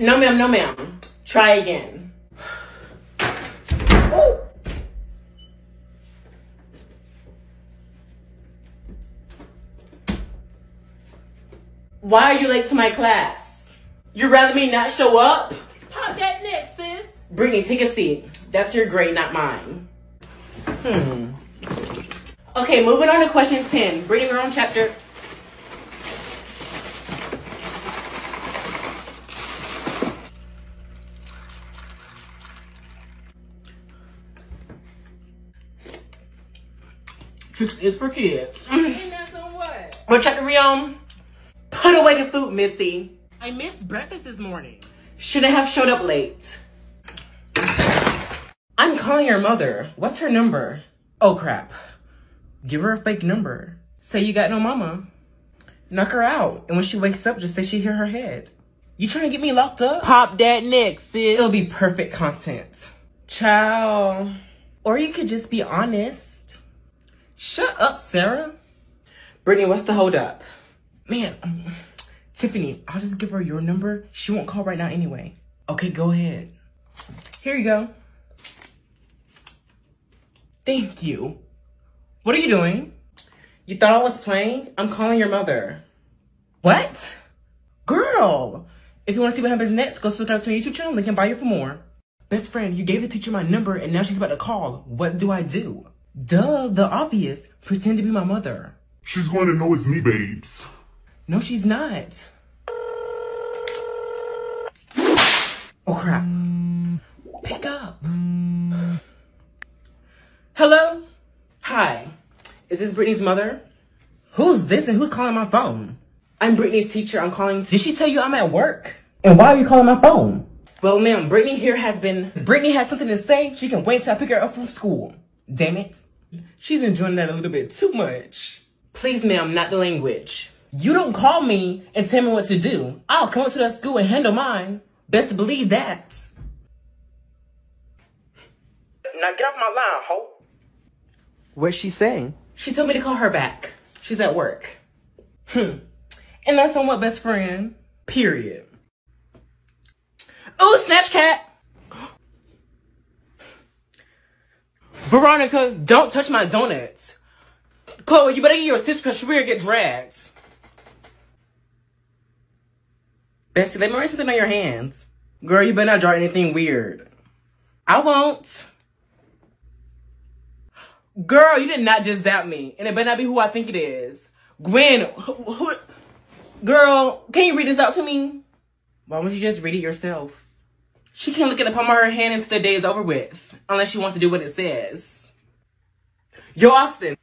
No, ma'am, no, ma'am. Try again. Ooh. Why are you late to my class? You'd rather me not show up? Pop that neck, sis. Brittany, take a seat. That's your grade, not mine. Hmm. Okay, moving on to question 10. Brittany, we're on chapter. Tricks is for kids. And that's on what? Chapter we on? Put away the food, Missy. I missed breakfast this morning. Shouldn't have showed up late. I'm calling your mother. What's her number? Oh crap. Give her a fake number. Say you got no mama. Knock her out. And when she wakes up, just say she hit her head. You trying to get me locked up? Pop that neck, sis. It'll be perfect content. Ciao. Or you could just be honest. Shut up, Sarah. Brittany, what's the hold up? Man, um, Tiffany, I'll just give her your number. She won't call right now anyway. Okay, go ahead. Here you go. Thank you. What are you doing? You thought I was playing? I'm calling your mother. What? Girl! If you want to see what happens next, go subscribe to my YouTube channel. Link in bio for more. Best friend, you gave the teacher my number and now she's about to call. What do I do? Duh, the obvious. Pretend to be my mother. She's going to know it's me, babes. No, she's not. Oh crap. Pick up. Hello? Hi. Is this Brittany's mother? Who's this and who's calling my phone? I'm Brittany's teacher. I'm calling. Did she tell you I'm at work? And why are you calling my phone? Well, ma'am, Brittany here has been. Brittany has something to say. She can wait till I pick her up from school. Damn it. She's enjoying that a little bit too much. Please, ma'am, not the language. You don't call me and tell me what to do. I'll come up to that school and handle mine. Best to believe that. Now get off my line, ho. What's she saying? She told me to call her back. She's at work. Hmm. And that's on what best friend? Period. Ooh, snatch cat. Veronica, don't touch my donuts. Chloe, you better get your sister because she will get dragged. Bessie, let me write something on your hands. Girl, you better not draw anything weird. I won't. Girl, you did not just zap me. And it better not be who I think it is. Gwen, who, who, girl, can you read this out to me? Why don't you just read it yourself? She can't look at the palm of her hand until the day is over with. Unless she wants to do what it says. Yo, Austin.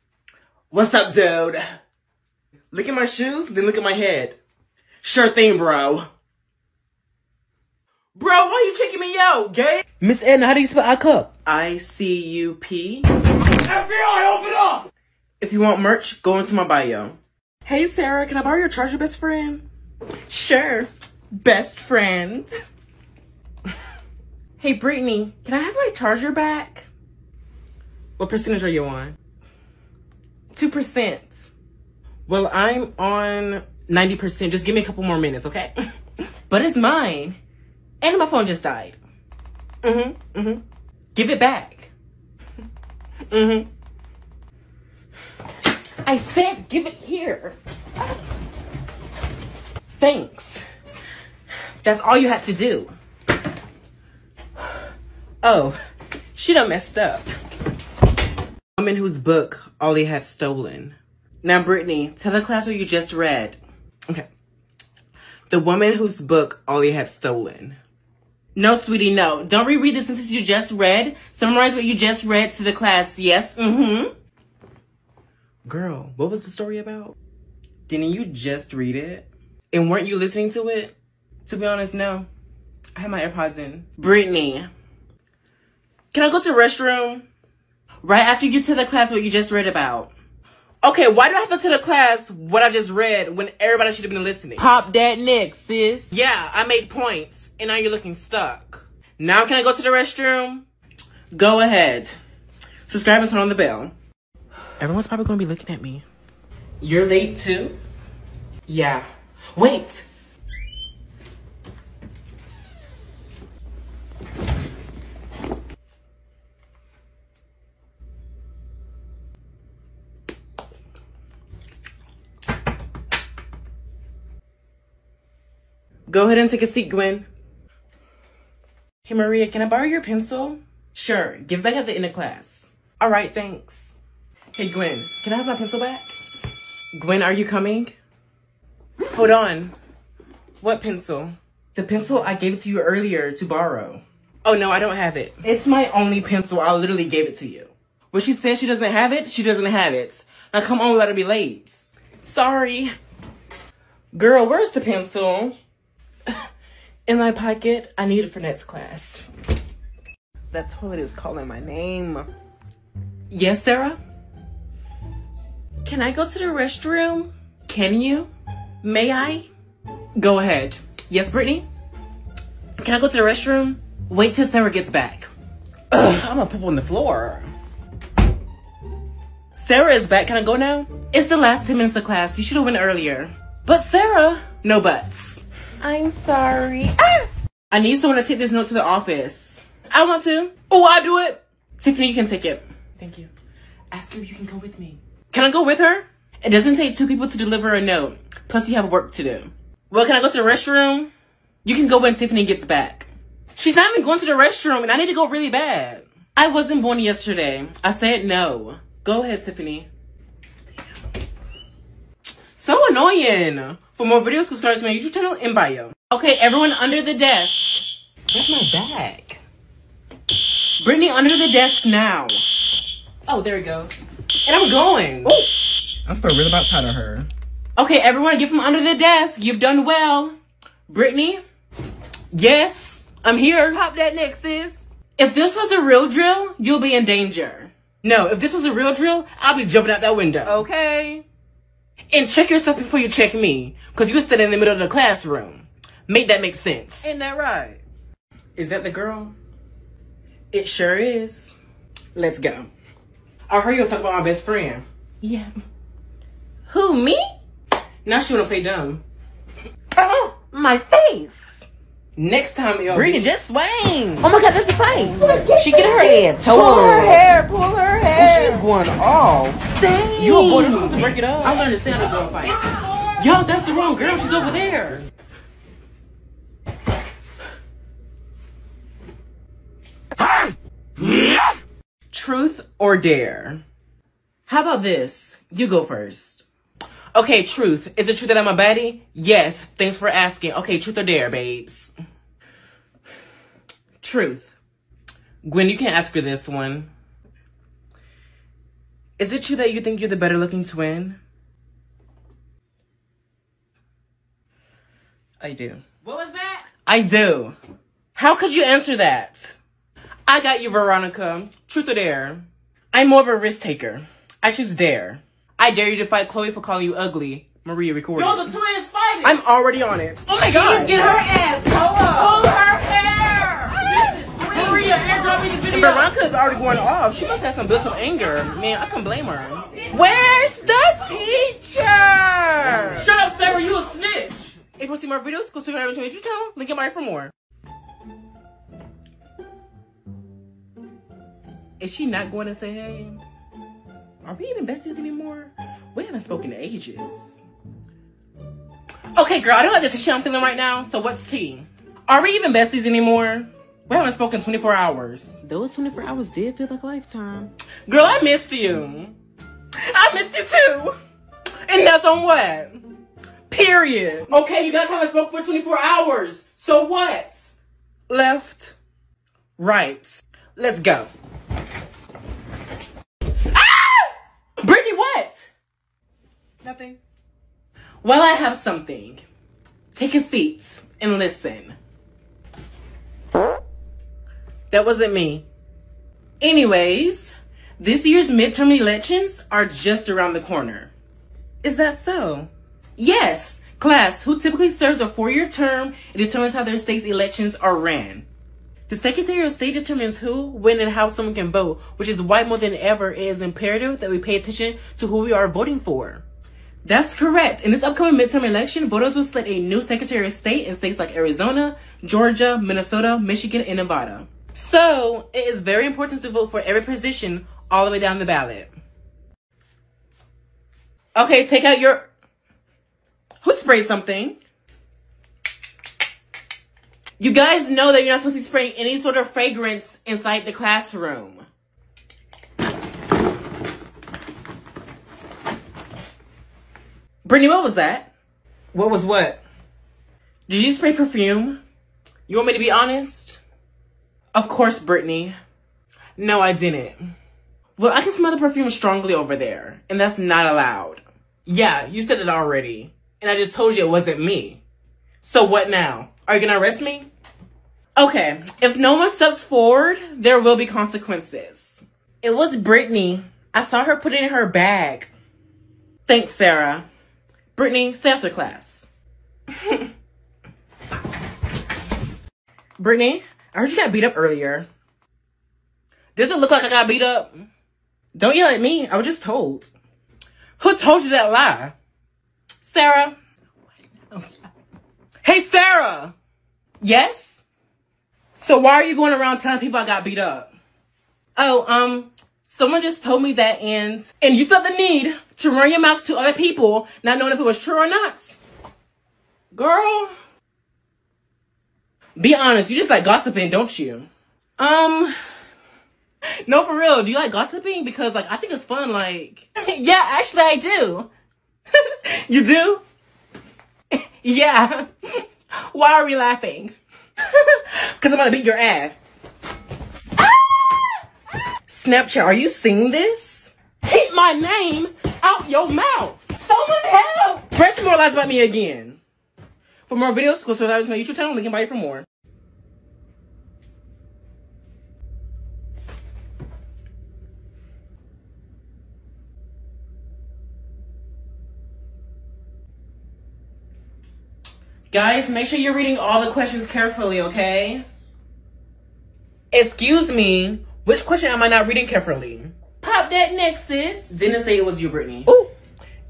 What's up, dude? Look at my shoes, then look at my head. Sure thing, bro. Bro, why are you checking me out, gay? Miss Edna, how do you spell I cup? I-C-U-P. FBI, open up! If you want merch, go into my bio. Hey, Sarah, can I borrow your charger, best friend? Sure, best friend. Hey, Brittany, can I have my charger back? What percentage are you on? 2%. Well, I'm on 90%. Just give me a couple more minutes, okay? but it's mine. And my phone just died. Mm-hmm, mm-hmm. Give it back. Mm-hmm. I said give it here. Thanks. That's all you had to do. Oh, she done messed up. Woman whose book Ollie had stolen. Now, Brittany, tell the class what you just read. Okay. The woman whose book Ollie had stolen. No, sweetie, no. Don't reread the sentence you just read. Summarize what you just read to the class. Yes, mm-hmm. Girl, what was the story about? Didn't you just read it? And weren't you listening to it? To be honest, no. I had my AirPods in. Brittany, can I go to the restroom? Right after you tell the class what you just read about. Okay, why do I have to tell the class what I just read when everybody should have been listening? Pop that neck, sis. Yeah, I made points, and now you're looking stuck. Now can I go to the restroom? Go ahead. Subscribe and turn on the bell. Everyone's probably gonna be looking at me. You're late too? Yeah. Wait. Go ahead and take a seat, Gwen. Hey, Maria, can I borrow your pencil? Sure. Give back at the end of class. All right, thanks. Hey, Gwen, can I have my pencil back? Gwen, are you coming? Hold on. What pencil? The pencil I gave it to you earlier to borrow. Oh, no, I don't have it. It's my only pencil. I literally gave it to you. When she says she doesn't have it, she doesn't have it. Now, come on, let gotta be late. Sorry. Girl, where's the pencil? In my pocket. I need it for next class. That toilet is calling my name. Yes, Sarah? Can I go to the restroom? Can you? May I? Go ahead. Yes, Brittany? Can I go to the restroom? Wait till Sarah gets back. Ugh, I'm gonna poop on the floor. Sarah is back. Can I go now? It's the last 10 minutes of class. You should have went earlier. But Sarah, no buts. I'm sorry. Ah! I need someone to take this note to the office. I want to. Oh, I'll do it. Tiffany, you can take it. Thank you. Ask her if you can go with me. Can I go with her? It doesn't take two people to deliver a note. Plus, you have work to do. Well, can I go to the restroom? You can go when Tiffany gets back. She's not even going to the restroom, and I need to go really bad. I wasn't born yesterday. I said no. Go ahead, Tiffany. So annoying. For more videos, subscribe to my YouTube channel in bio. Okay, everyone under the desk. That's my bag. Brittany under the desk now. Oh, there it goes. And I'm going. Ooh. I'm for real about tired of her. Okay, everyone get from under the desk. You've done well. Brittany? Yes, I'm here. Hop that next, sis. If this was a real drill, you'll be in danger. No, if this was a real drill, I'll be jumping out that window. Okay? And check yourself before you check me. Because you standing in the middle of the classroom. Make that make sense. Ain't that right? Is that the girl? It sure is. Let's go. I heard you talk about my best friend. Yeah. Who, me? Now she wanna play dumb. Oh, my face. Next time, LB. Brittany, just swing. Oh my god, that's a plane. She get her head. Pull her hair, pull her hair. She's going off. Dang. You a boy, you're supposed to break it up. I learned to stand up girl fights. Yo, that's the wrong girl. She's over there. Truth or dare? How about this? You go first. Okay, truth. Is it true that I'm a baddie? Yes. Thanks for asking. Okay, truth or dare, babes? Truth. Gwen, you can't ask her this one. Is it true that you think you're the better looking twin? I do. What was that? I do. How could you answer that? I got you, Veronica. Truth or dare? I'm more of a risk taker. I choose dare. I dare you to fight Chloe for calling you ugly. Maria recorded. Yo, the twins fighting. I'm already on it. Oh my god. Get her ass. Pull her hair. This is sweet. Maria, airdrop me the video. Veronica's already going off. She must have some built-up anger. Man, I can blame her. Where's the teacher? Shut up, Sarah. You a snitch. If you want to see more videos, go subscribe to my YouTube channel. Link in my for more. Is she not going to say hey? Are we even besties anymore? We haven't spoken in ages. Okay, girl, I don't like the shit I'm feeling right now, so what's tea? Are we even besties anymore? We haven't spoken 24 hours. Those 24 hours did feel like a lifetime. Girl, I missed you. I missed you too. And that's on what? Period. Okay, you guys haven't spoken for 24 hours. So what? Left. Right. Let's go. Ah! Brittany, what? Nothing. Well, I have something. Take a seat and listen. That wasn't me. Anyways, this year's midterm elections are just around the corner. Is that so? Yes, class, who typically serves a four-year term and determines how their state's elections are ran. The Secretary of State determines who, when, and how someone can vote, which is why more than ever it is imperative that we pay attention to who we are voting for. That's correct. In this upcoming midterm election, voters will select a new Secretary of State in states like Arizona, Georgia, Minnesota, Michigan, and Nevada. So, it is very important to vote for every position all the way down the ballot. Okay, take out your... Who sprayed something? You guys know that you're not supposed to be spraying any sort of fragrance inside the classroom. Brittany, what was that? What was what? Did you spray perfume? You want me to be honest? Of course, Brittany. No, I didn't. Well, I can smell the perfume strongly over there, and that's not allowed. Yeah, you said it already, and I just told you it wasn't me. So what now? Are you gonna arrest me? Okay, if no one steps forward, there will be consequences. It was Brittany. I saw her put it in her bag. Thanks, Sarah. Brittany, stay after class. Brittany, I heard you got beat up earlier. Does it look like I got beat up? Don't yell at me. I was just told. Who told you that lie? Sarah? Hey, Sarah! Yes? So why are you going around telling people I got beat up? Oh, um, someone just told me that and, and you felt the need to run your mouth to other people, not knowing if it was true or not. Girl. Be honest, you just like gossiping, don't you? Um, no, for real. Do you like gossiping? Because like I think it's fun. Like, yeah, actually I do. you do? yeah. Why are we laughing? Because I'm gonna beat your ass. Snapchat, are you seeing this? Hit my name out your mouth. Someone help! Press more lies about me again. For more videos, go subscribe to my YouTube channel, link in bio for more. Guys, make sure you're reading all the questions carefully, okay? Excuse me, which question am I not reading carefully? Pop that nexus. Didn't say it was you, Brittany. Ooh.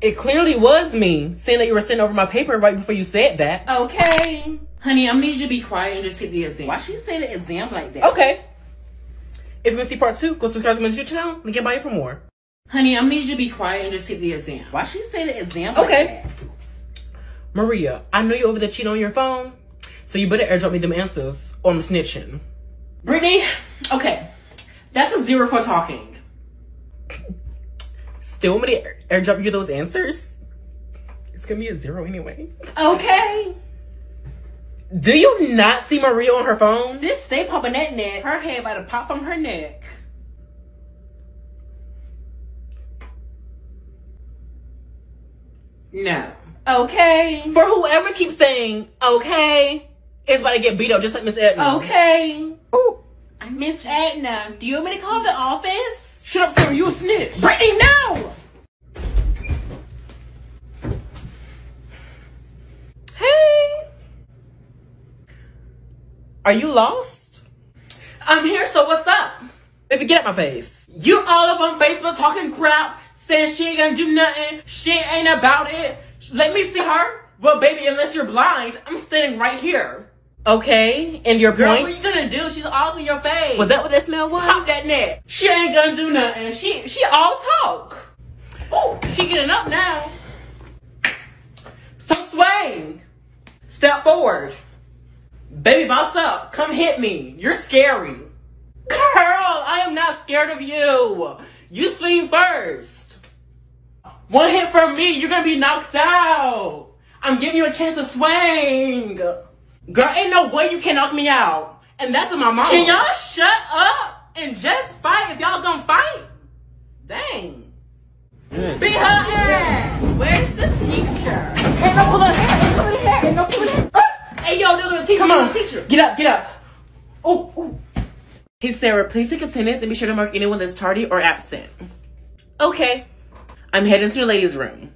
It clearly was me, saying that you were sending over my paper right before you said that. Okay. Honey, I'm gonna need you to be quiet and just take the exam. Why she say the exam like that? Okay. If you want to see part two, go subscribe to my YouTube channel. Link in bio for more. Honey, I'm gonna need you to be quiet and just take the exam. Why she say the exam like okay. that? Maria, I know you over there cheating on your phone, so you better airdrop me them answers or I'm snitching. Brittany, okay, that's a zero for talking. Still want me to airdrop you those answers? It's gonna be a zero anyway. Okay. Do you not see Maria on her phone? Sis stay popping that neck. Her head about to pop from her neck. No. Okay. For whoever keeps saying, okay, it's about to get beat up just like Miss Edna. Okay. Ooh. I Miss Edna. Do you want me to call the office? Shut up, Sarah. You a snitch. Brittany, no! Hey. Are you lost? I'm here, so what's up? Baby, get out my face. You all up on Facebook talking crap, saying she ain't gonna do nothing, she ain't about it. Let me see her. Well, baby, unless you're blind, I'm standing right here. Okay, and your Girl, point? what you gonna do? She's all up in your face. Was that what that smell was? Pop that neck. She ain't gonna do nothing. She she all talk. Oh, she getting up now. So swing. Step forward. Baby, boss up. Come hit me. You're scary. Girl, I am not scared of you. You swing first. One hit from me, you're gonna be knocked out. I'm giving you a chance to swing. Girl, ain't no way you can knock me out. And that's what my mom. Can y'all shut up and just fight if y'all gonna fight? Dang. Mm. Beat her ass. Where's the teacher? Ain't no pulling hair. Ain't pulling hair. Ain't no pulling hair. Hey, yo, teacher. Come on, teacher. Get up, get up. Oh, oh. Hey, Sarah, please take attendance and be sure to mark anyone that's tardy or absent. Okay. I'm heading to the ladies' room.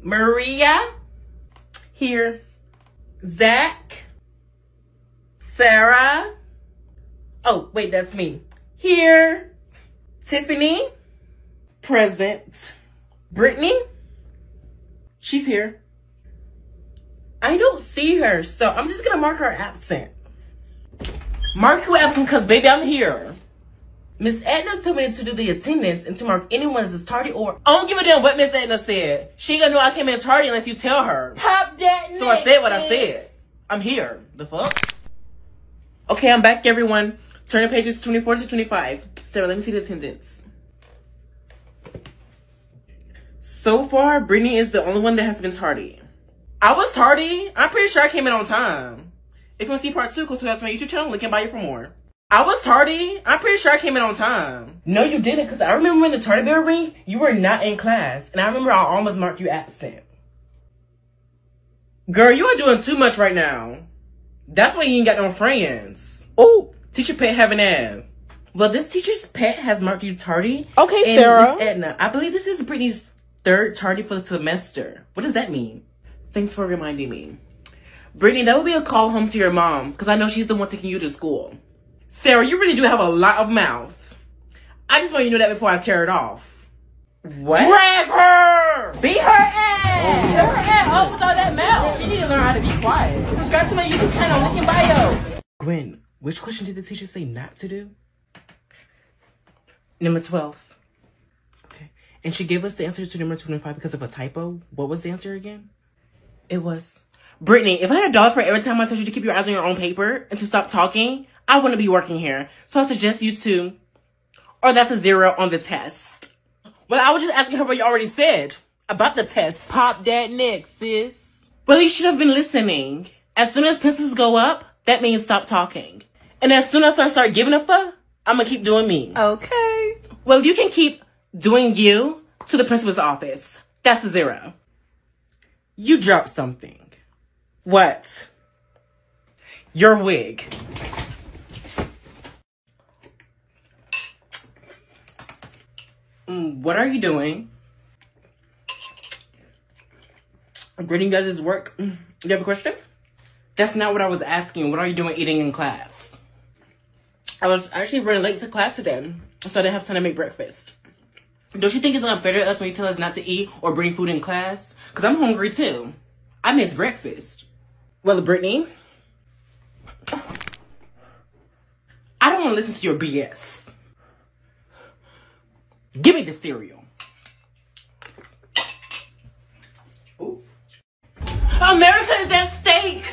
Maria, here. Zach, Sarah. Oh, wait, that's me. Here. Tiffany, present. Brittany, she's here. I don't see her, so I'm just gonna mark her absent. Mark who absent because baby, I'm here. Miss Edna told me to do the attendance and to mark anyone as tardy or I don't give a damn what Miss Edna said. She gonna know I came in tardy unless you tell her. Pop that So I said what I said. I'm here. The fuck? Okay, I'm back, everyone. Turning pages 24 to 25. Sarah, let me see the attendance. So far, Brittany is the only one that has been tardy. I was tardy. I'm pretty sure I came in on time. If you want to see part two, go subscribe to my YouTube channel, link buy bio for more. I was tardy. I'm pretty sure I came in on time. No, you didn't, because I remember when the tardy bell ring, you were not in class. And I remember I almost marked you absent. Girl, you are doing too much right now. That's why you ain't got no friends. Oh, teacher pet have an ad. Well, this teacher's pet has marked you tardy. Okay, And Sarah. Miss Edna, I believe this is Brittany's third tardy for the semester. What does that mean? Thanks for reminding me. Brittany, that would be a call home to your mom, because I know she's the one taking you to school. Sarah, you really do have a lot of mouth. I just want you to know that before I tear it off. What? Drag her! Beat her ass! Oh. Tear her ass up with all that mouth. She need to learn how to be quiet. Subscribe to my YouTube channel, link in bio. Gwen, which question did the teacher say not to do? Number 12. Okay. And she gave us the answer to number 25 because of a typo. What was the answer again? It was. Brittany, if I had a dollar for every time I told you to keep your eyes on your own paper and to stop talking, I wouldn't be working here. So I suggest you to, or that's a zero on the test. Well, I was just asking her what you already said about the test. Pop that neck, sis. Well, you should have been listening. As soon as pencils go up, that means stop talking. And as soon as I start giving a fuck, I'm gonna keep doing me. Okay. Well, you can keep doing you to the principal's office. That's a zero. You dropped something. What? Your wig. Mm, what are you doing? Does his work. Mm, You have a question? That's not what I was asking. What are you doing eating in class? I was actually running late to class today, so I didn't have time to make breakfast. Don't you think it's unfair to better us when you tell us not to eat or bring food in class? Because I'm hungry too. I miss breakfast. Well, Brittany, I don't want to listen to your BS. Give me the cereal. Ooh. America is at stake.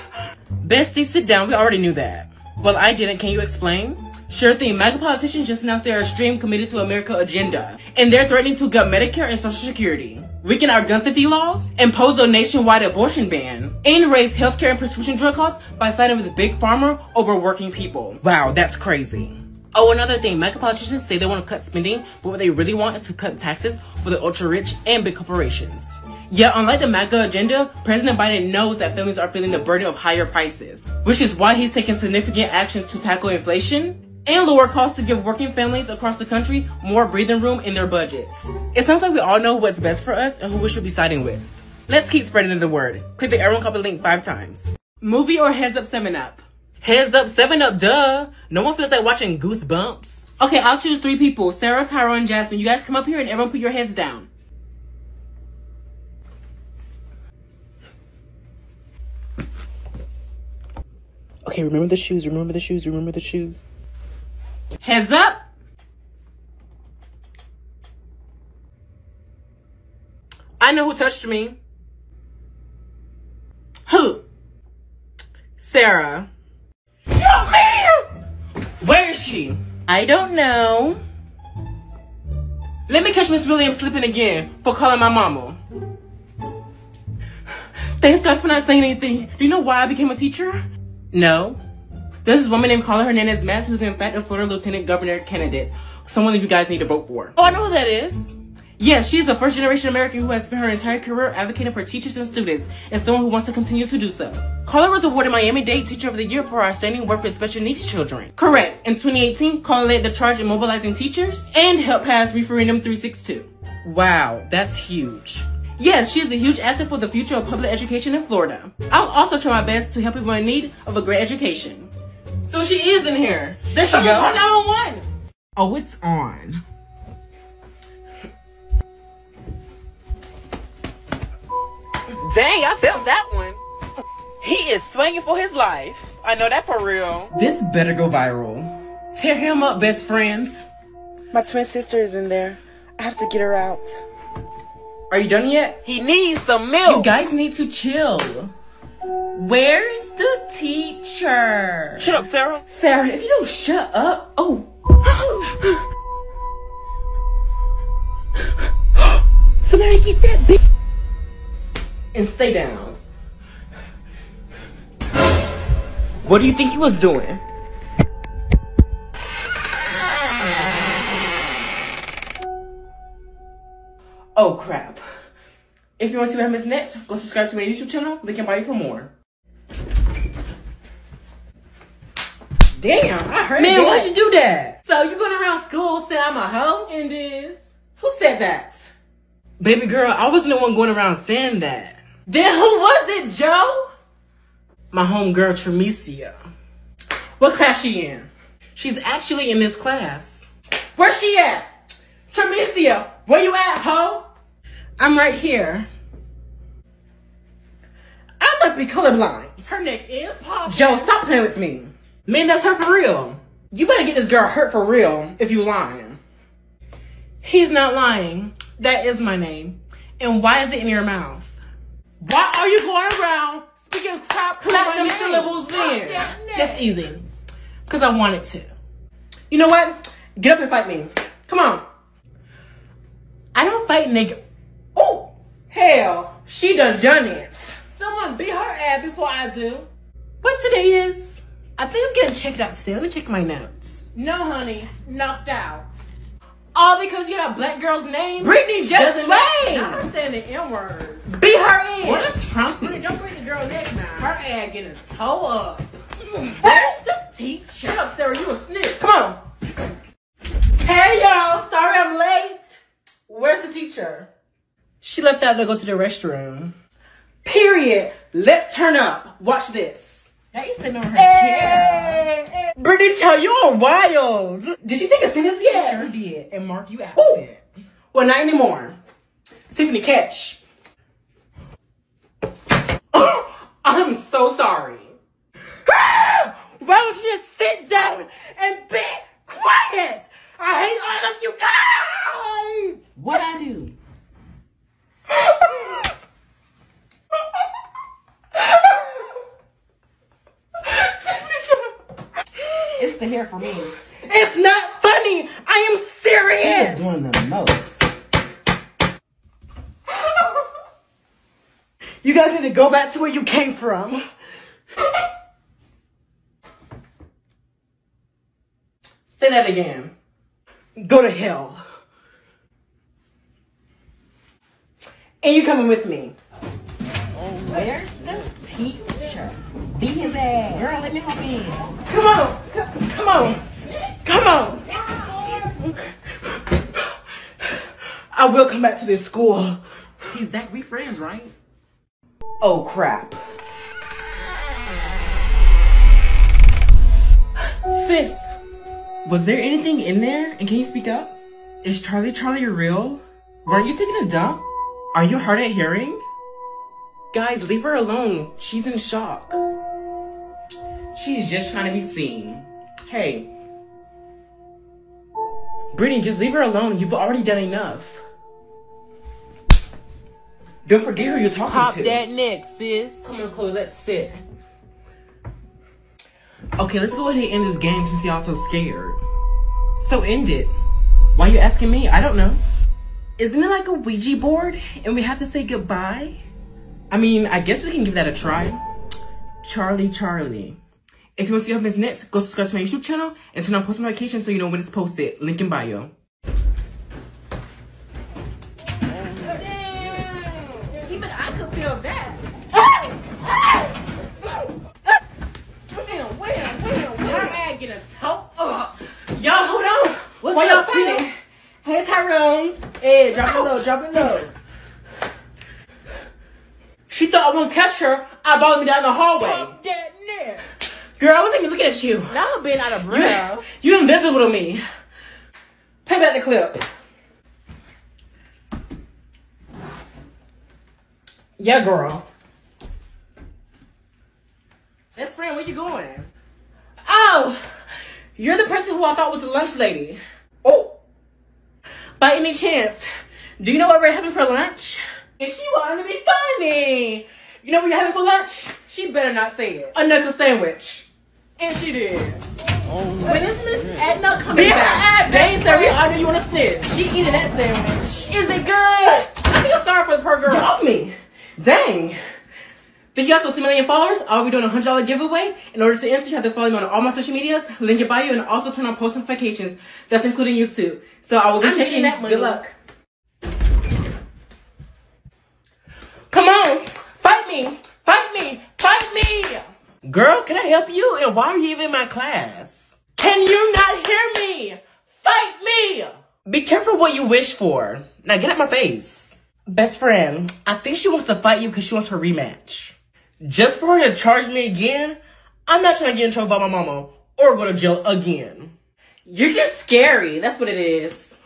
Bestie, sit down. We already knew that. Well, I didn't. Can you explain? Sure thing. MAGA politicians just announced their extreme committed to America agenda, and they're threatening to gut Medicare and Social Security, weaken our gun safety laws, impose a nationwide abortion ban, and raise healthcare and prescription drug costs by siding with big pharma over working people. Wow, that's crazy. Oh, another thing, MAGA politicians say they want to cut spending, but what they really want is to cut taxes for the ultra rich and big corporations. Yet, unlike the MAGA agenda, President Biden knows that families are feeling the burden of higher prices, which is why he's taking significant action to tackle inflation and lower costs to give working families across the country more breathing room in their budgets. It sounds like we all know what's best for us and who we should be siding with. Let's keep spreading the word. Click the arrow and copy link five times. Movie or heads up 7 up? Heads up 7 up, duh. No one feels like watching Goosebumps. Okay, I'll choose three people. Sarah, Tyra, and Jasmine. You guys come up here and everyone put your heads down. Okay, remember the shoes, remember the shoes, remember the shoes. Heads up. I know who touched me. Who? Sarah. Help me! Where is she? I don't know. Let me catch Miss Williams slipping again for calling my mama. Thanks guys for not saying anything. Do you know why I became a teacher? No. This woman named Karla Hernandez Mats who's in fact a Florida Lieutenant Governor candidate. Someone that you guys need to vote for. Oh, I know who that is. Yes, she is a first generation American who has spent her entire career advocating for teachers and students and someone who wants to continue to do so. Karla was awarded Miami-Dade Teacher of the Year for her outstanding work with special needs children. Correct. In 2018, Karla led the charge in mobilizing teachers and helped pass Referendum 362. Wow, that's huge. Yes, she is a huge asset for the future of public education in Florida. I'll also try my best to help people in need of a great education. So she is in here. There she goes. 911. Oh, it's on. Dang, I felt that one. He is swinging for his life. I know that for real. This better go viral. Tear him up, best friends. My twin sister is in there. I have to get her out. Are you done yet? He needs some milk. You guys need to chill. Where's the teacher? Shut up, Sarah. Sarah, if you don't shut up. Oh. Somebody get that bitch. And stay down. What do you think he was doing? Oh crap. If you want to see what happens next, go subscribe to my YouTube channel. Link in bio for more. Damn, I heard Man, that. why'd you do that? So you going around school saying I'm a hoe? And is who said that? Baby girl, I wasn't the one going around saying that. Then who was it, Joe? My homegirl Tremicia. What class she in? She's actually in this class. Where's she at? Tremicia, where you at, hoe? I'm right here. I must be colorblind. Her neck is popping. Joe, stop playing with me. Man, that's her for real. You better get this girl hurt for real if you lying. He's not lying. That is my name. And why is it in your mouth? Why are you going around speaking crap them syllables then? That's easy. Because I wanted to. You know what? Get up and fight me. Come on. I don't fight nigga. Oh, hell. She done done it. Someone beat her ass before I do. What today is? I think I'm getting checked out today. Let me check my notes. No, honey. Knocked out. All because you got a black girl's name? Brittany just matter. I'm saying the N word. Be her in. What is Trump? Brittany, Don't break the girl neck now. Her ass getting toe up. Where's the teacher? Shut up, Sarah. You a snitch. Come on. Hey, y'all. Sorry I'm late. Where's the teacher? She left out to go to the restroom. Period. Let's turn up. Watch this. Now you sitting on her chair. Hey, Brittany Chow, you're wild. Did she take attendance She yet? sure did. And Mark, you Ooh. absent. Well, not anymore. Tiffany, catch. I'm so sorry. Why don't you just sit down and be quiet? I hate all of you guys. What I do? Tiffany, shut up. It's for me. It's not funny. I am He's serious. doing the most. You guys need to go back to where you came from. Say that again. Go to hell. And you coming with me. Where's the teacher? Be his ass. Girl, let me hop in. Come on. C- Come on. Come on. I will come back to this school. He's Zach, we friends, right? Oh crap. Sis, was there anything in there? And can you speak up? Is Charlie Charlie real? Weren't you taking a dump? Are you hard at hearing? Guys, leave her alone. She's in shock. She's just trying to be seen. Hey. Brittany, just leave her alone. You've already done enough. Don't forget who you're talking Pop to. that neck, sis. Come on, Chloe, let's sit. Okay, let's go ahead and end this game since y'all so scared. So end it. Why you asking me? I don't know. Isn't it like a Ouija board and we have to say goodbye? I mean, I guess we can give that a try. Charlie, Charlie. If you want to see what happens next, go subscribe to my YouTube channel and turn on post notifications so you know when it's posted. Link in bio. Even I could feel that. Get a toe up. Y'all, hold on. What's up, Tina? Hey, Tyrone. Hey, drop it low, drop it low. She thought I wouldn't catch her. I brought me down the hallway. Pop that neck. Girl, I wasn't even looking at you. Now I'm being out of You, breath. you invisible to me. Play back the clip. Yeah, girl. Best friend, where you going? Oh, you're the person who I thought was the lunch lady. Oh, by any chance, do you know what we're having for lunch? And she wanted to be funny. You know what you're having for lunch? She better not say it. A knuckle sandwich. And she did. Oh. When is Miss Edna coming Bitch, back? they said we under you on a snitch. She eating that sandwich. Is it good? I feel sorry for the poor girl. Off me. Dang. Thank you guys for 2 million followers. I'll be doing a $100 giveaway. In order to enter, you have to follow me on all my social medias, link in bio, and also turn on post notifications. That's including YouTube. So I will be I'm checking that money. Good luck. Come on. Fight me. Fight me. Fight me. Girl, can I help you? And why are you even in my class? Can you not hear me? Fight me. Be careful what you wish for. Now get out my face. Best friend, I think she wants to fight you because she wants her rematch. Just for her to charge me again, I'm not trying to get in trouble by my mama or go to jail again. You're just scary. That's what it is.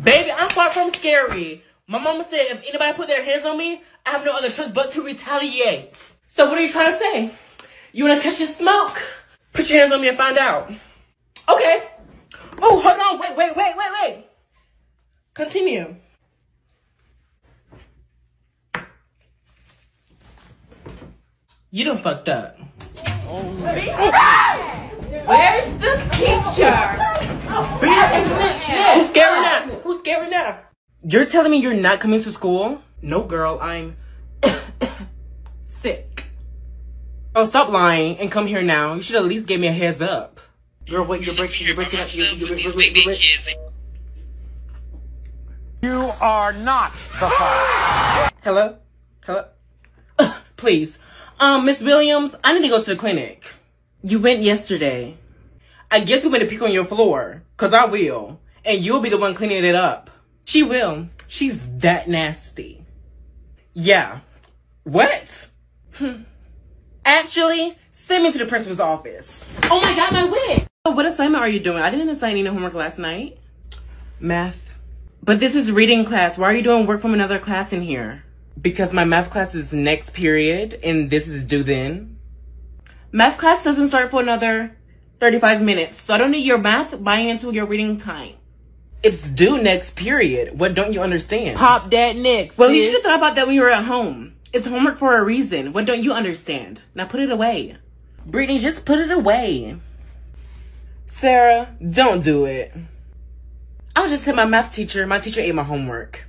Baby, I'm far from scary. My mama said if anybody put their hands on me, I have no other choice but to retaliate. So what are you trying to say? You wanna catch your smoke? Put your hands on me and find out. Okay. Oh, hold on. Wait, wait, wait, wait, wait. Continue. You done fucked up. Where's the teacher? Who's scary now? Who's scary now? You're telling me you're not coming to school? No, girl, I'm sick. Oh, stop lying and come here now. You should at least give me a heads up. Girl, wait, you're breaking, you're breaking up. You're, you're, you're, you're, you're, you're, You are not the father. Hello? Hello? Please. Um, Miss Williams, I need to go to the clinic. You went yesterday. I guess you went to peek on your floor. Cause I will. And you'll be the one cleaning it up. She will. She's that nasty. Yeah. What? Hmm. Actually, send me to the principal's office. Oh my god, my wig! Oh, What assignment are you doing? I didn't assign any homework last night. Math. But this is reading class. Why are you doing work from another class in here? Because my math class is next period and this is due then. Math class doesn't start for another 35 minutes, so I don't need your math buying into your reading time. It's due next period. What don't you understand? Pop that next. Well, you should have thought about that when you were at home. It's homework for a reason. What don't you understand? Now put it away. Brittany, just put it away. Sarah, don't do it. I'll just tell my math teacher. My teacher ate my homework.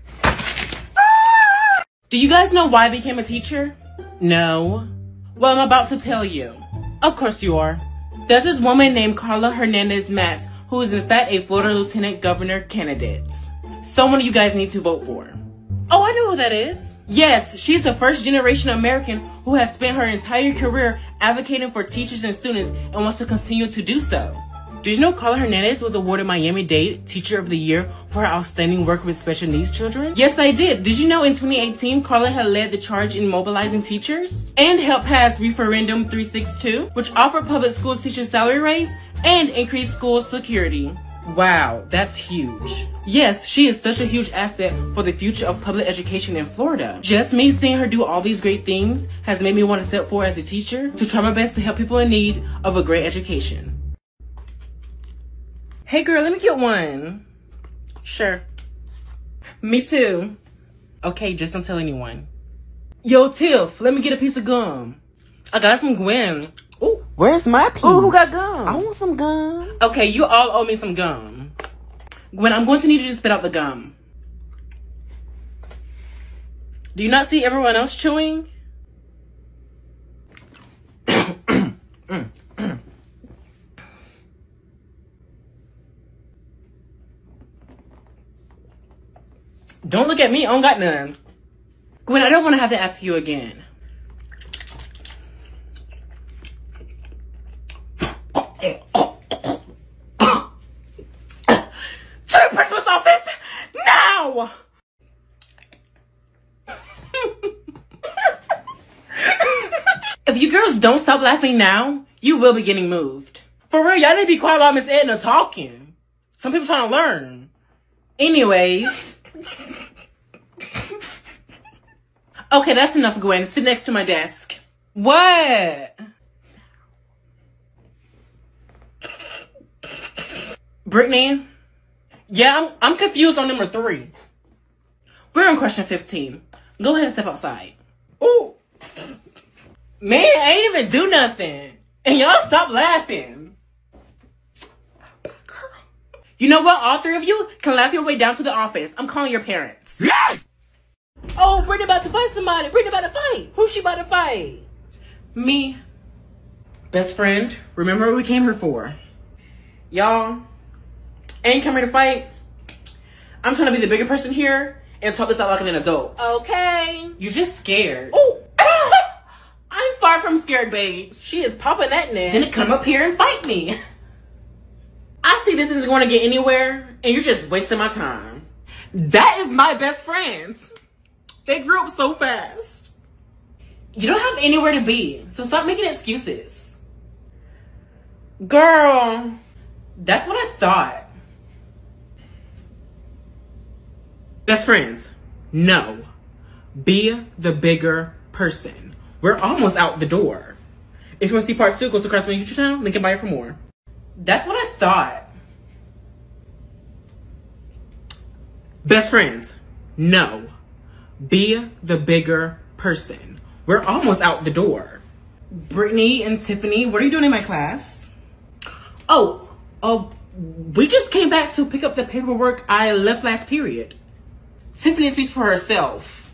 Do you guys know why I became a teacher? No. Well, I'm about to tell you. Of course you are. There's this woman named Karla Hernandez Mats who is in fact a Florida Lieutenant Governor candidate. Someone you guys need to vote for. Oh, I know who that is. Yes, she's a first generation American who has spent her entire career advocating for teachers and students and wants to continue to do so. Did you know Karla Hernandez was awarded Miami-Dade Teacher of the Year for her outstanding work with special needs children? Yes, I did. Did you know in 2018, Karla had led the charge in mobilizing teachers and helped pass Referendum 362, which offered public schools teachers salary raise and increased school security. Wow, that's huge. Yes, she is such a huge asset for the future of public education in Florida. Just me seeing her do all these great things has made me want to step forward as a teacher to try my best to help people in need of a great education. Hey girl, let me get one. Sure. Me too. Okay, just don't tell anyone. Yo, Tiff, let me get a piece of gum. I got it from Gwen. Where's my piece? Ooh, who got gum? I want some gum. Okay, you all owe me some gum. Gwen, I'm going to need you to spit out the gum. Do you not see everyone else chewing? don't look at me, I don't got none. Gwen, I don't want to have to ask you again. To the principal's office now. if you girls don't stop laughing now, you will be getting moved. For real, y'all need to be quiet while Miss Edna talking. Some people trying to learn. Anyways. Okay, that's enough, Gwen. Sit next to my desk. What? Brittany? Yeah, I'm, I'm confused on number three. We're on question 15. Go ahead and step outside. Ooh. Man, I ain't even do nothing. And y'all stop laughing. You know what? All three of you can laugh your way down to the office. I'm calling your parents. Oh, Brittany about to fight somebody. Brittany about to fight. Who's she about to fight? Me. Best friend. Remember what we came here for. Y'all, ain't come here to fight. I'm trying to be the bigger person here and talk this out like an adult. Okay. You're just scared. Oh, I'm far from scared, babe. She is popping that neck. Then come up here and fight me. I see this isn't going to get anywhere, and you're just wasting my time. That is my best friends. They grew up so fast. You don't have anywhere to be, so stop making excuses. Girl, that's what I thought. Best friends, no. Be the bigger person. We're almost out the door. If you want to see part two, go subscribe to my YouTube channel. Link in bio for more. That's what I thought. Best friends, no. Be the bigger person. We're almost out the door. Brittany and Tiffany, what are you doing in my class? Oh, oh, we just came back to pick up the paperwork I left last period. Tiffany speaks for herself.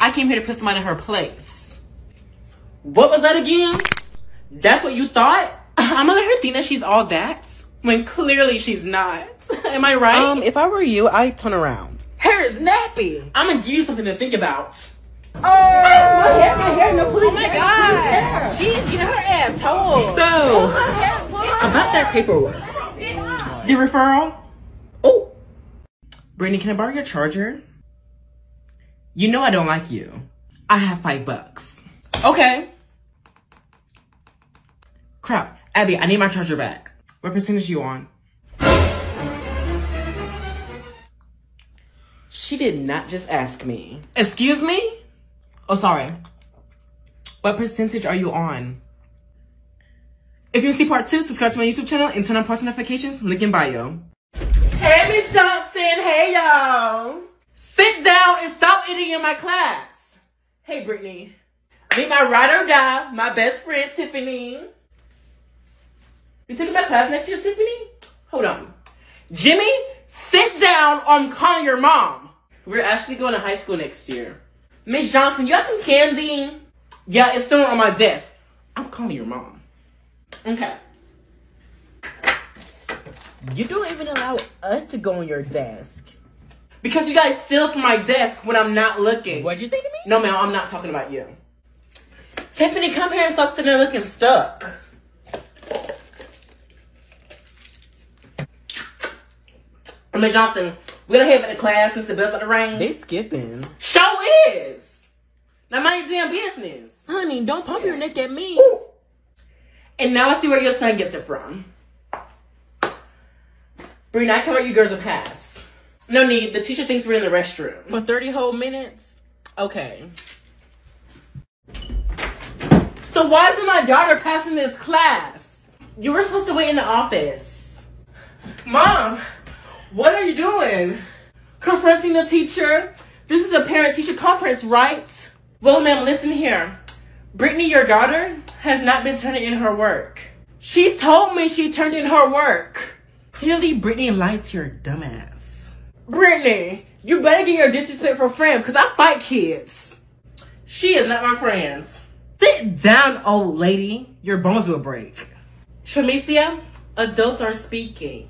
I came here to put somebody in her place. What was that again? That's what you thought? I'm gonna let her think that she's all that when clearly she's not. Am I right? Um, if I were you, I'd turn around. hair is nappy. I'm gonna give you something to think about. Oh, my hair, my hair, no, please. Oh my god. She's getting her ass told. So, about that paperwork. The referral? Oh. Brittany, can I borrow your charger? You know I don't like you. I have five bucks. Okay. Crap. Abby, I need my charger back. What percentage you on? She did not just ask me. Excuse me? Oh, sorry. What percentage are you on? If you want to see part two, subscribe to my YouTube channel and turn on post notifications. Link in bio. Hey, Miss Johnson. Hey, y'all. Eating in my class. Hey, Brittany. Meet my ride or die, my best friend, Tiffany. You taking my class next year, Tiffany? Hold on. Jimmy, sit down I'm calling your mom. We're actually going to high school next year. Miss Johnson, you got some candy? Yeah, it's still on my desk. I'm calling your mom. Okay. You don't even allow us to go on your desk. Because you guys steal from my desk when I'm not looking. What'd you say to me? No, ma'am, I'm not talking about you. Tiffany, come here and stop sitting there looking stuck. Miss Johnson, we gotta have to class since the bell's about to ring. They skipping. show is. Now mind your damn business. Honey, don't pump your neck at me. And now I see where your son gets it from. Brina, I can write you girls a pass. No need. The teacher thinks we're in the restroom. For 30 whole minutes? Okay. So why isn't my daughter passing this class? You were supposed to wait in the office. Mom, what are you doing? Confronting the teacher? This is a parent-teacher conference, right? Well, ma'am, listen here. Brittany, your daughter, has not been turning in her work. She told me she turned in her work. Clearly, Brittany lied to your dumbass. Brittany, you better get your disrespectful friend, because I fight kids. She is not my friend. Sit down, old lady. Your bones will break. Tramicia, adults are speaking.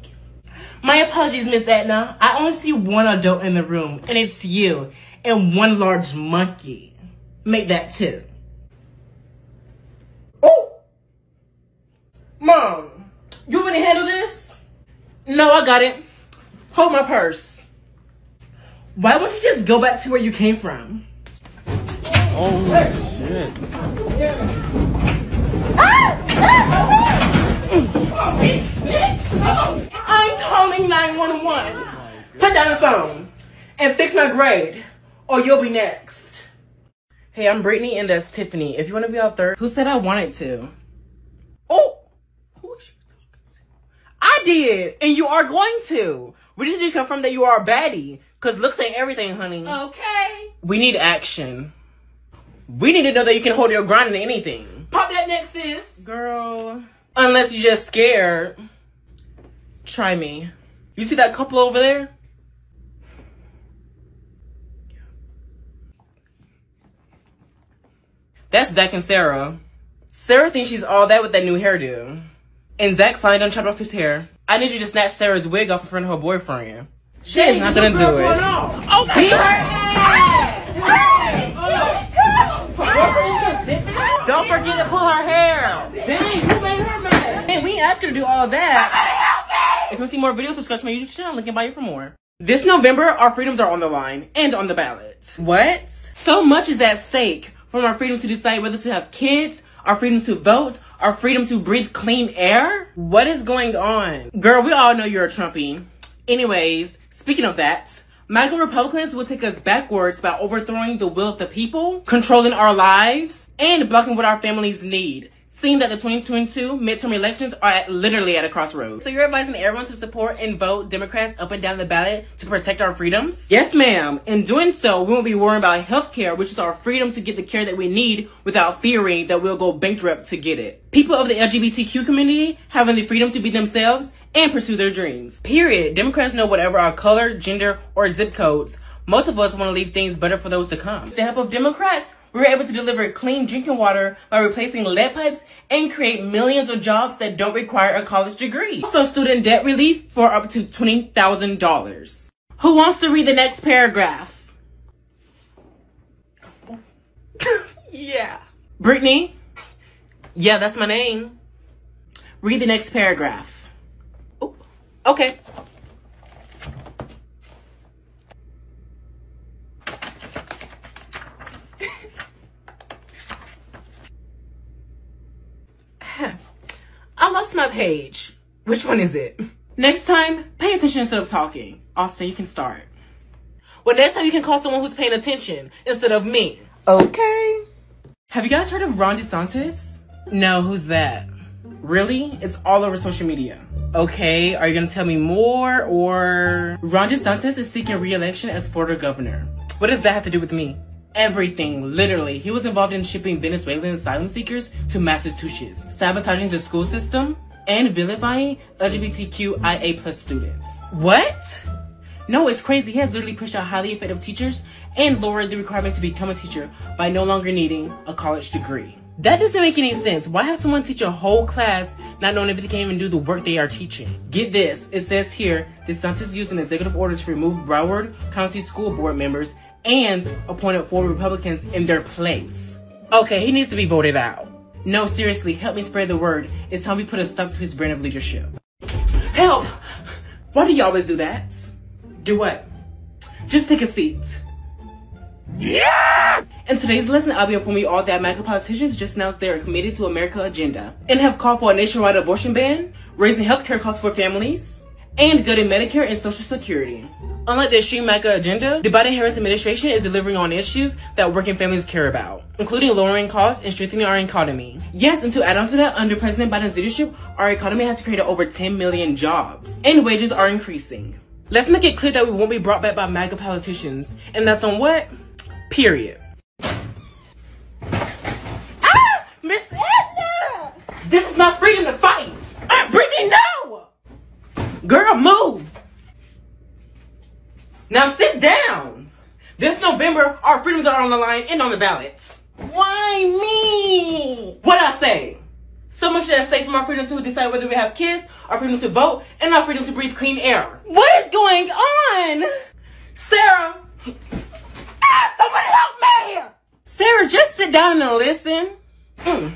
My apologies, Miss Etna. I only see one adult in the room, and it's you, and one large monkey. Make that two. Oh! Mom, you want me to handle this? No, I got it. Hold my purse. Why won't you just go back to where you came from? Oh, shit. I'm calling 911. Put down the phone and fix my grade, or you'll be next. Hey, I'm Brittany and that's Tiffany. If you want to be our third, who said I wanted to? Oh, who is she talking to? I did, and you are going to. We need to confirm that you are a baddie, cause looks ain't everything, honey. Okay. We need action. We need to know that you can hold your ground in anything. Pop that neck, sis. Girl. Unless you're just scared. Try me. You see that couple over there? That's Zach and Sarah. Sarah thinks she's all that with that new hairdo. And Zach finally done chopped off his hair. I need you to snatch Sarah's wig off in front of her boyfriend. She is not gonna do it. Oh, beat her. Don't forget to pull her hair. Dang, who made her mad? Hey, we ain't asked her to do all that. If you want to see more videos, subscribe to my YouTube channel. Link in bio for more. This November, our freedoms are on the line and on the ballot. What? So much is at stake from our freedom to decide whether to have kids, our freedom to vote, our freedom to breathe clean air. What is going on? Girl, we all know you're a Trumpy. Anyways, speaking of that, MAGA Republicans will take us backwards by overthrowing the will of the people, controlling our lives, and blocking what our families need. Seeing that the 2022 midterm elections are at, literally at a crossroads. So you're advising everyone to support and vote Democrats up and down the ballot to protect our freedoms? Yes, ma'am. In doing so, we won't be worrying about healthcare, which is our freedom to get the care that we need without fearing that we'll go bankrupt to get it. People of the LGBTQ community having the freedom to be themselves and pursue their dreams. Period. Democrats know whatever our color, gender, or zip codes. Most of us want to leave things better for those to come. With the help of Democrats, we were able to deliver clean drinking water by replacing lead pipes and create millions of jobs that don't require a college degree. Also, student debt relief for up to $20,000. Who wants to read the next paragraph? yeah. Brittany? Yeah, that's my name. Read the next paragraph. Okay. I lost my page. Which one is it? Next time, pay attention instead of talking. Austin, you can start. Well, next time you can call someone who's paying attention instead of me. Okay. Have you guys heard of Ron DeSantis? No, who's that? Really? It's all over social media. Okay, are you gonna tell me more or? Ron DeSantis is seeking re-election as Florida governor. What does that have to do with me? Everything, literally. He was involved in shipping Venezuelan asylum seekers to Massachusetts, sabotaging the school system, and vilifying LGBTQIA plus students. What? No, it's crazy. He has literally pushed out highly effective teachers and lowered the requirement to become a teacher by no longer needing a college degree. That doesn't make any sense. Why have someone teach a whole class not knowing if they can even do the work they are teaching? Get this. It says here, the DeSantis used an executive order to remove Broward County School Board members and appointed four Republicans in their place. Okay, he needs to be voted out. No, seriously, help me spread the word. It's time we put a stop to his brand of leadership. Help! Why do you always do that? Do what? Just take a seat. Yeah! In today's lesson, I'll be informing you all that American politicians just announced they are committed to America agenda and have called for a nationwide abortion ban, raising healthcare costs for families, and gutting Medicare and Social Security. Unlike the extreme MAGA agenda, the Biden-Harris administration is delivering on issues that working families care about, including lowering costs and strengthening our economy. Yes, and to add on to that, under President Biden's leadership, our economy has created over 10 million jobs, and wages are increasing. Let's make it clear that we won't be brought back by MAGA politicians, and that's on what? Period. Ah! Miss Edna! This is my freedom to fight! Brittany, no! Girl, move! Now sit down! This November, our freedoms are on the line and on the ballot. Why me? What I say? So much at stake from our freedom to decide whether we have kids, our freedom to vote, and our freedom to breathe clean air. What is going on? Sarah! Ah, somebody help me! Sarah, just sit down and listen. Mm.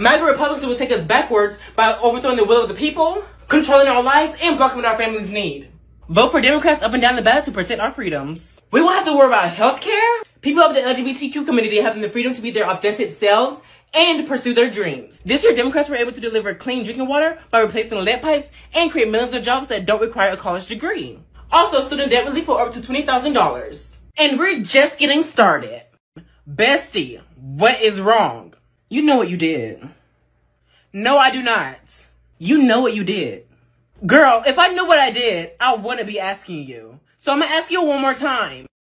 MAGA Republicans will take us backwards by overthrowing the will of the people, controlling our lives, and blocking our families need. Vote for Democrats up and down the ballot to protect our freedoms. We won't have to worry about health care, people of the LGBTQ community having the freedom to be their authentic selves, and pursue their dreams. This year, Democrats were able to deliver clean drinking water by replacing lead pipes and create millions of jobs that don't require a college degree. Also, student debt relief for up to $20,000. And we're just getting started. Bestie, what is wrong? You know what you did. No, I do not. You know what you did. Girl, if I knew what I did, I wouldn't be asking you. So I'm gonna ask you one more time.